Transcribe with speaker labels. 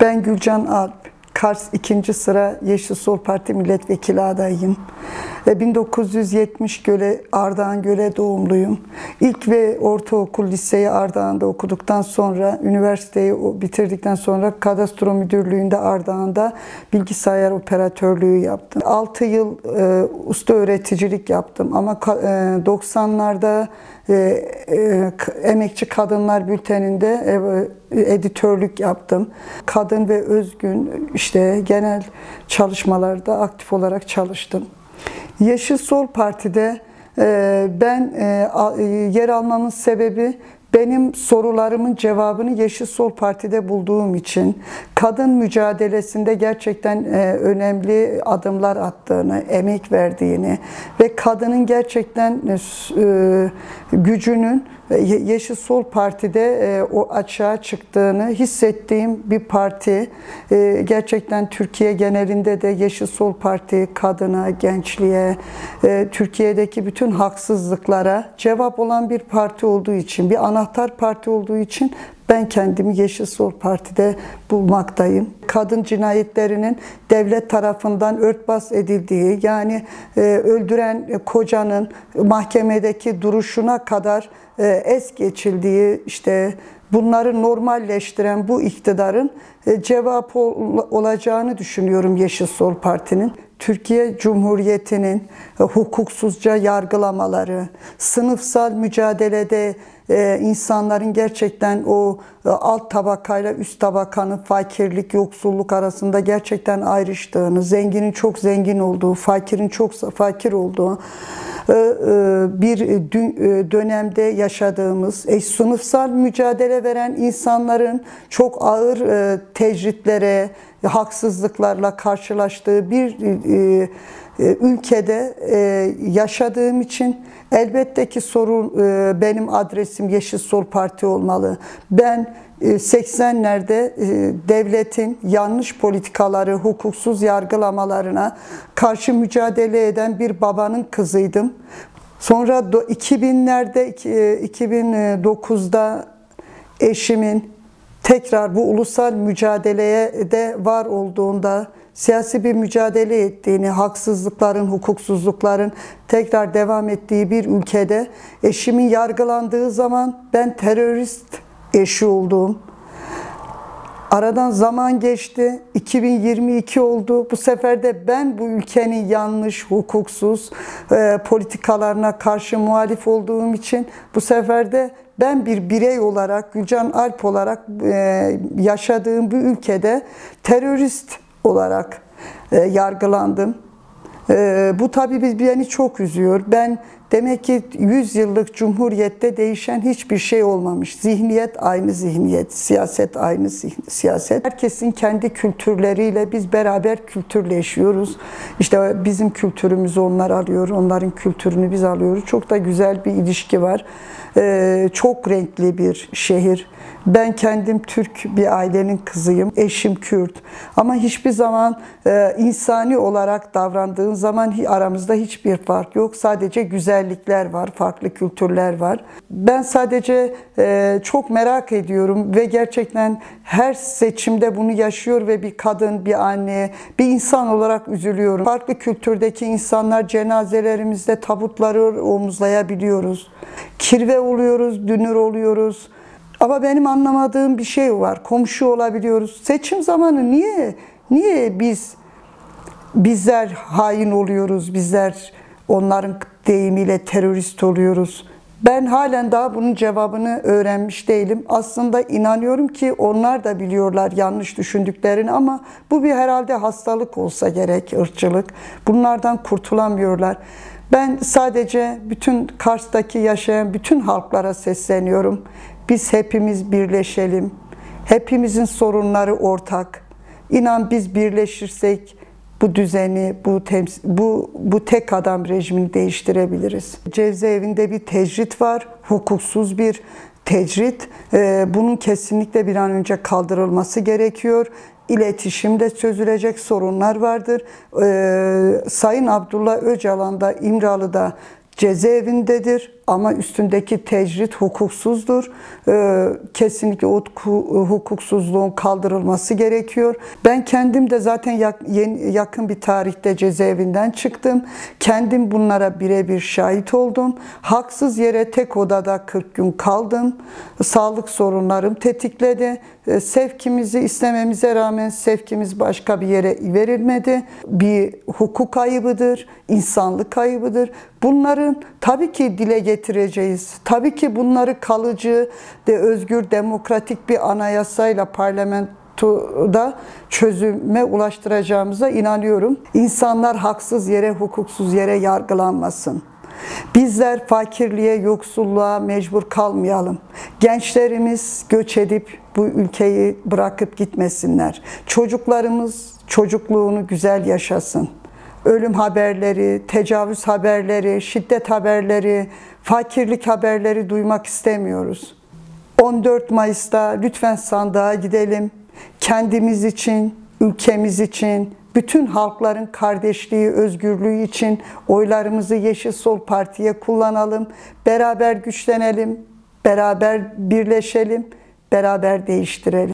Speaker 1: Ben Gülcan Alp, Kars 2. sıra Yeşil Sol Parti milletvekili adayım. 1970 Göle, Ardahan Göle doğumluyum. İlk ve ortaokul liseyi Ardahan'da okuduktan sonra, üniversiteyi bitirdikten sonra kadastro müdürlüğünde Ardahan'da bilgisayar operatörlüğü yaptım. 6 yıl e, usta öğreticilik yaptım ama e, 90'larda e, e, Emekçi Kadınlar Bülteni'nde e, editörlük yaptım. Kadın ve özgün işte genel çalışmalarda aktif olarak çalıştım. Yeşil Sol Parti'de e, ben e, e, yer almamın sebebi benim sorularımın cevabını Yeşil Sol Parti'de bulduğum için kadın mücadelesinde gerçekten önemli adımlar attığını, emek verdiğini ve kadının gerçekten gücünün Yeşil Sol Parti'de o açığa çıktığını hissettiğim bir parti. Gerçekten Türkiye genelinde de Yeşil Sol Parti kadına, gençliğe, Türkiye'deki bütün haksızlıklara cevap olan bir parti olduğu için, bir anahtar parti olduğu için ben kendimi Yeşil Sol Parti'de bulmaktayım. Kadın cinayetlerinin devlet tarafından örtbas edildiği, yani öldüren kocanın mahkemedeki duruşuna kadar e, es geçildiği işte bunları normalleştiren bu iktidarın e, cevap olacağını düşünüyorum Yeşil Sol Parti'nin. Türkiye Cumhuriyeti'nin e, hukuksuzca yargılamaları, sınıfsal mücadelede insanların gerçekten o alt tabakayla üst tabakanın fakirlik, yoksulluk arasında gerçekten ayrıştığını, zenginin çok zengin olduğu, fakirin çok fakir olduğu, e, e, bir e, dönemde yaşadığımız, sınıfsal mücadele veren insanların çok ağır tecritlere, haksızlıklarla karşılaştığı bir ülkede yaşadığım için elbette ki sorun benim adresim Yeşil Sol Parti olmalı. Ben 80'lerde e, e, devletin yanlış politikaları, hukuksuz yargılamalarına karşı mücadele eden bir babanın kızıydım. Sonra 2000'lerde 2009'da e, eşimin tekrar bu ulusal mücadeleye de var olduğunda siyasi bir mücadele ettiğini, haksızlıkların, hukuksuzlukların tekrar devam ettiği bir ülkede eşimin yargılandığı zaman ben terörist eşi olduğum. Aradan zaman geçti. 2022 oldu. Bu sefer de ben bu ülkenin yanlış, hukuksuz e, politikalarına karşı muhalif olduğum için bu sefer de ben bir birey olarak, Gülcan Alp olarak e, yaşadığım bu ülkede terörist olarak e, yargılandım. E, bu tabii beni çok üzüyor. Ben Demek ki 100 yıllık cumhuriyette değişen hiçbir şey olmamış. Zihniyet aynı zihniyet, siyaset aynı siyaset. Herkesin kendi kültürleriyle biz beraber kültürleşiyoruz. İşte bizim kültürümüzü onlar alıyor, onların kültürünü biz alıyoruz. Çok da güzel bir ilişki var. Ee, çok renkli bir şehir. Ben kendim Türk bir ailenin kızıyım. Eşim Kürt. Ama hiçbir zaman e, insani olarak davrandığın zaman aramızda hiçbir fark yok. Sadece güzellikler var, farklı kültürler var. Ben sadece e, çok merak ediyorum ve gerçekten her seçimde bunu yaşıyor ve bir kadın, bir anne, bir insan olarak üzülüyorum. Farklı kültürdeki insanlar cenazelerimizde tabutları omuzlayabiliyoruz. Kirve oluyoruz, dünür oluyoruz. Ama benim anlamadığım bir şey var. Komşu olabiliyoruz. Seçim zamanı niye niye biz bizler hain oluyoruz? Bizler onların deyimiyle terörist oluyoruz. Ben halen daha bunun cevabını öğrenmiş değilim. Aslında inanıyorum ki onlar da biliyorlar yanlış düşündüklerini ama bu bir herhalde hastalık olsa gerek, ırkçılık. Bunlardan kurtulamıyorlar. Ben sadece bütün Kars'taki yaşayan bütün halklara sesleniyorum. Biz hepimiz birleşelim. Hepimizin sorunları ortak. İnan biz birleşirsek bu düzeni, bu bu bu tek adam rejimini değiştirebiliriz. Cezaevinde bir tecrit var, hukuksuz bir tecrit. Ee, bunun kesinlikle bir an önce kaldırılması gerekiyor. İletişimde çözülecek sorunlar vardır. Ee, Sayın Abdullah Öcalan da İmralı'da cezaevindedir. ama üstündeki tecrit hukuksuzdur. Ee, kesinlikle o hukuksuzluğun kaldırılması gerekiyor. Ben kendim de zaten yakın bir tarihte cezaevinden çıktım. Kendim bunlara birebir şahit oldum. Haksız yere tek odada 40 gün kaldım. Sağlık sorunlarım tetikledi. Ee, sevkimizi istememize rağmen sevkimiz başka bir yere verilmedi. Bir hukuk ayıbıdır, insanlık kaybıdır. Bunların tabii ki dile getireceğiz. Tabii ki bunları kalıcı ve özgür demokratik bir anayasayla parlamentoda çözüme ulaştıracağımıza inanıyorum. İnsanlar haksız yere, hukuksuz yere yargılanmasın. Bizler fakirliğe, yoksulluğa mecbur kalmayalım. Gençlerimiz göç edip bu ülkeyi bırakıp gitmesinler. Çocuklarımız çocukluğunu güzel yaşasın ölüm haberleri, tecavüz haberleri, şiddet haberleri, fakirlik haberleri duymak istemiyoruz. 14 Mayıs'ta lütfen sandığa gidelim. Kendimiz için, ülkemiz için, bütün halkların kardeşliği, özgürlüğü için oylarımızı Yeşil Sol Parti'ye kullanalım. Beraber güçlenelim, beraber birleşelim, beraber değiştirelim.